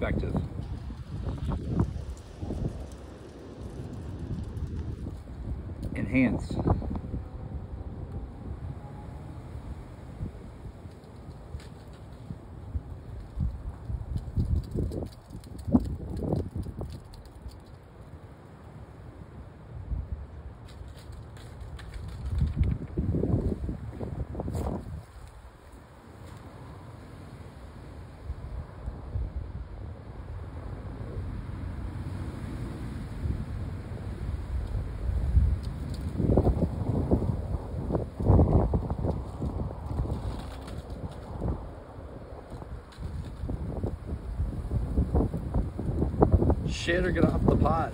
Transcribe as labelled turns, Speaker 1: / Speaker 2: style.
Speaker 1: active. Enhance. Shit or get off the pot.